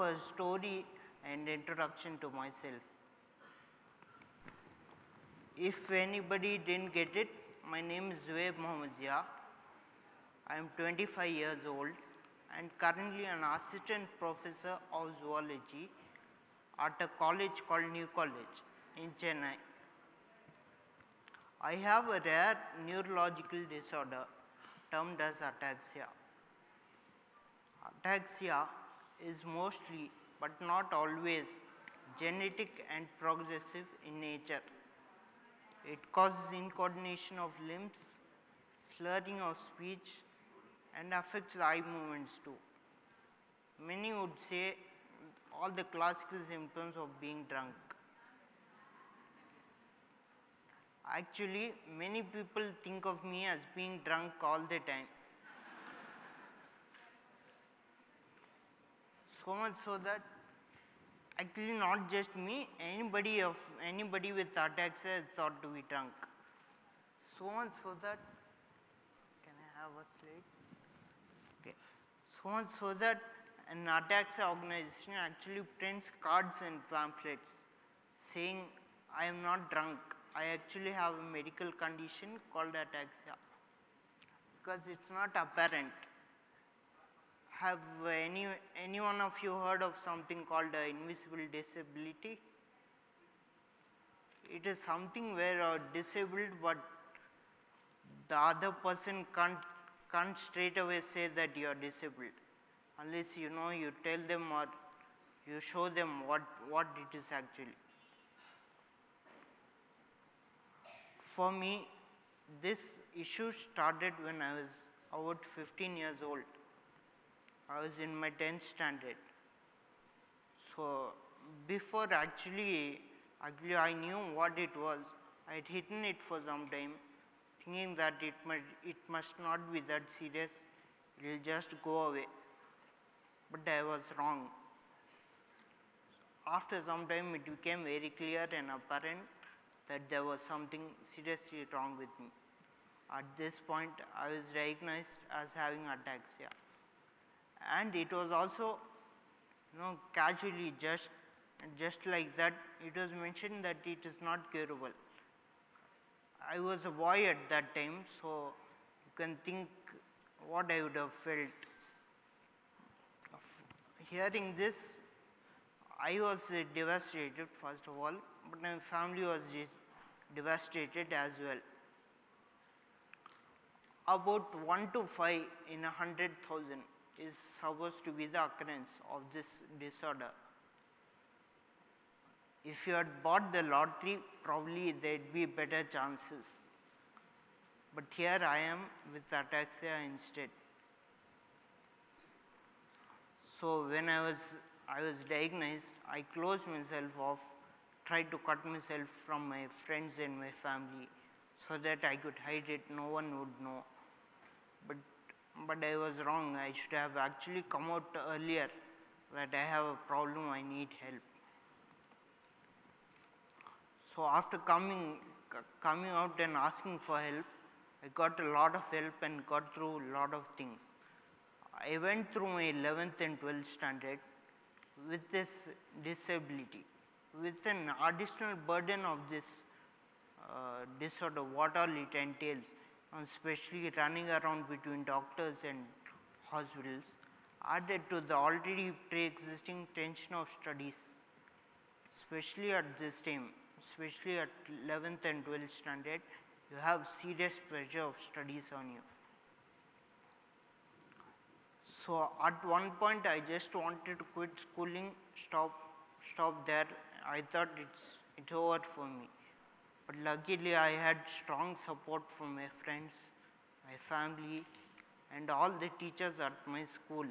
a story and introduction to myself. If anybody didn't get it, my name is Zoyeb Mohammed Zia. I am 25 years old and currently an assistant professor of zoology at a college called New College in Chennai. I have a rare neurological disorder termed as ataxia. Ataxia is mostly but not always genetic and progressive in nature. It causes incoordination of limbs, slurring of speech and affects eye movements too. Many would say all the classical symptoms of being drunk. Actually, many people think of me as being drunk all the time. So much so that actually not just me, anybody of anybody with ataxia is thought to be drunk. So much so that can I have a slide? Okay. So much so that an ataxia organization actually prints cards and pamphlets saying I am not drunk. I actually have a medical condition called ataxia because it's not apparent. Have any, any one of you heard of something called uh, invisible disability? It is something where uh, disabled but the other person can't, can't straight away say that you are disabled unless you know you tell them or you show them what, what it is actually. For me, this issue started when I was about 15 years old. I was in my 10th standard. So, before actually, actually I knew what it was, I had hidden it for some time thinking that it, might, it must not be that serious, it will just go away. But I was wrong. After some time it became very clear and apparent that there was something seriously wrong with me. At this point I was diagnosed as having ataxia and it was also you know casually just just like that it was mentioned that it is not curable. I was a boy at that time so you can think what I would have felt. Hearing this I was uh, devastated first of all but my family was devastated as well. About 1 to 5 in a 100,000 is supposed to be the occurrence of this disorder. If you had bought the lottery, probably there'd be better chances. But here I am with ataxia instead. So when I was I was diagnosed, I closed myself off, tried to cut myself from my friends and my family so that I could hide it, no one would know. But I was wrong. I should have actually come out earlier that I have a problem, I need help. So after coming, coming out and asking for help, I got a lot of help and got through a lot of things. I went through my 11th and 12th standard with this disability, with an additional burden of this uh, disorder, what all it entails especially running around between doctors and hospitals added to the already pre-existing tension of studies, especially at this time, especially at 11th and 12th standard, you have serious pressure of studies on you. So at one point I just wanted to quit schooling, stop, stop there. I thought it's, it's over for me. But luckily I had strong support from my friends, my family and all the teachers at my school,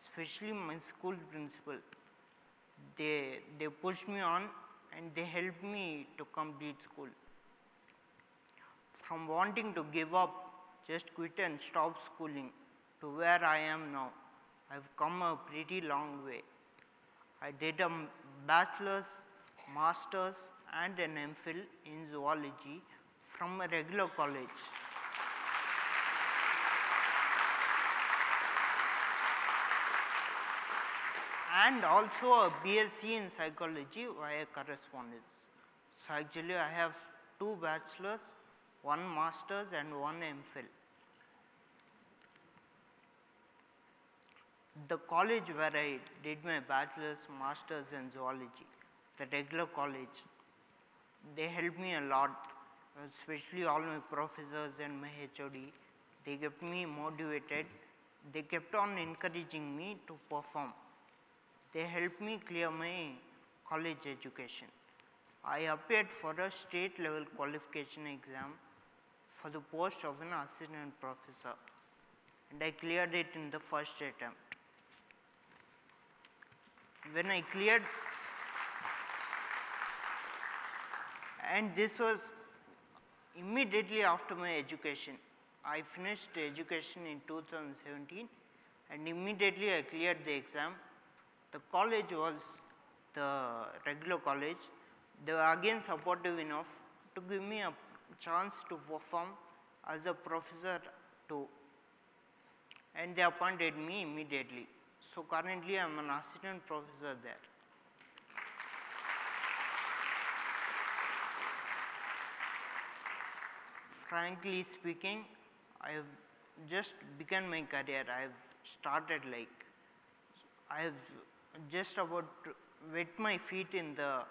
especially my school principal. They, they pushed me on and they helped me to complete school. From wanting to give up, just quit and stop schooling to where I am now, I've come a pretty long way. I did a bachelor's, master's and an MPhil in zoology from a regular college. and also a BSc in psychology via correspondence. So actually I have two bachelors, one master's and one MPhil. The college where I did my bachelor's, master's in zoology, the regular college, they helped me a lot, especially all my professors and my HOD. They kept me motivated. They kept on encouraging me to perform. They helped me clear my college education. I appeared for a state level qualification exam for the post of an assistant professor and I cleared it in the first attempt. When I cleared and this was immediately after my education. I finished education in 2017 and immediately I cleared the exam. The college was the regular college. They were again supportive enough to give me a chance to perform as a professor too and they appointed me immediately. So currently I am an assistant professor there. Frankly speaking, I have just begun my career. I have started like, I have just about wet my feet in the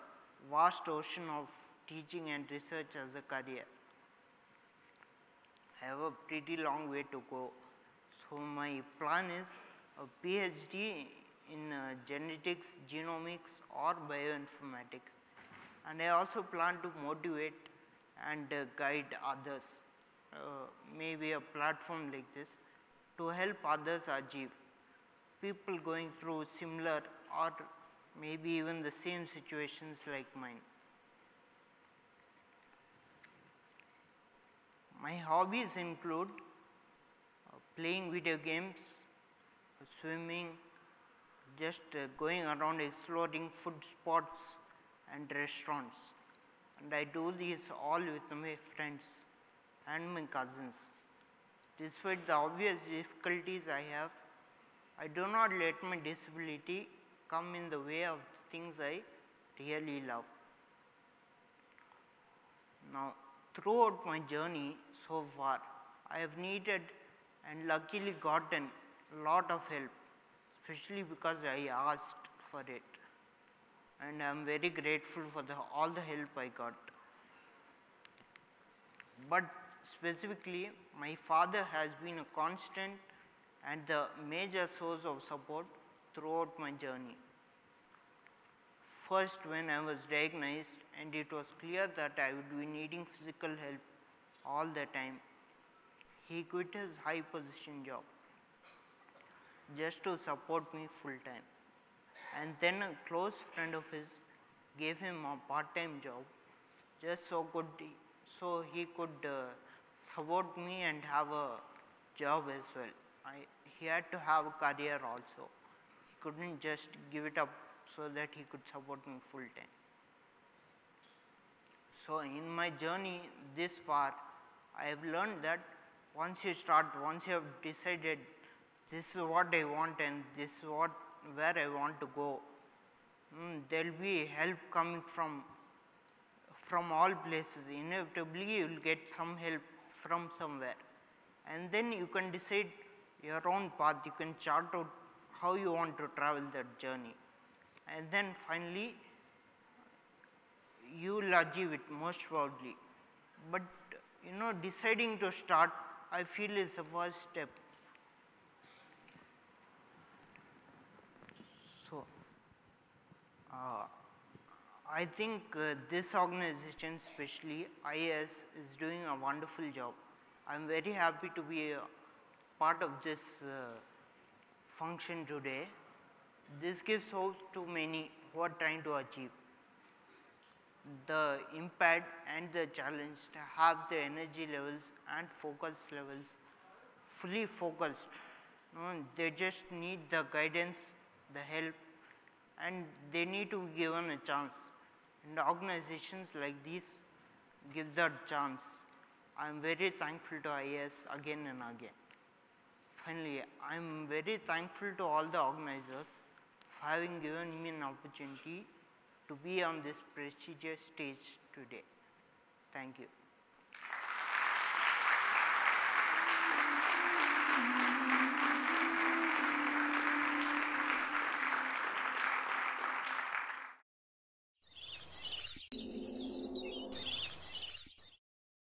vast ocean of teaching and research as a career. I have a pretty long way to go. So my plan is a PhD in uh, genetics, genomics or bioinformatics and I also plan to motivate and uh, guide others, uh, maybe a platform like this to help others achieve, people going through similar or maybe even the same situations like mine. My hobbies include uh, playing video games, swimming, just going around exploring food spots and restaurants and I do these all with my friends and my cousins. Despite the obvious difficulties I have, I do not let my disability come in the way of the things I really love. Now, throughout my journey so far, I have needed and luckily gotten a lot of help, especially because I asked for it and I am very grateful for the, all the help I got. But specifically, my father has been a constant and the major source of support throughout my journey. First, when I was diagnosed and it was clear that I would be needing physical help all the time, he quit his high position job just to support me full time and then a close friend of his gave him a part-time job just so could he, so he could uh, support me and have a job as well. I, he had to have a career also. He couldn't just give it up so that he could support me full time. So in my journey this far, I have learned that once you start, once you have decided this is what I want and this is what where I want to go. Mm, there will be help coming from from all places. Inevitably, you will get some help from somewhere, and then you can decide your own path. You can chart out how you want to travel that journey, and then finally, you will achieve it most probably. But you know, deciding to start, I feel is the first step. Uh, I think uh, this organization especially IIS is doing a wonderful job. I am very happy to be a part of this uh, function today. This gives hope to many who are trying to achieve the impact and the challenge to have the energy levels and focus levels fully focused. they just need the guidance, the help and they need to be given a chance and organizations like these give that chance. I am very thankful to IIS again and again. Finally, I am very thankful to all the organizers for having given me an opportunity to be on this prestigious stage today. Thank you.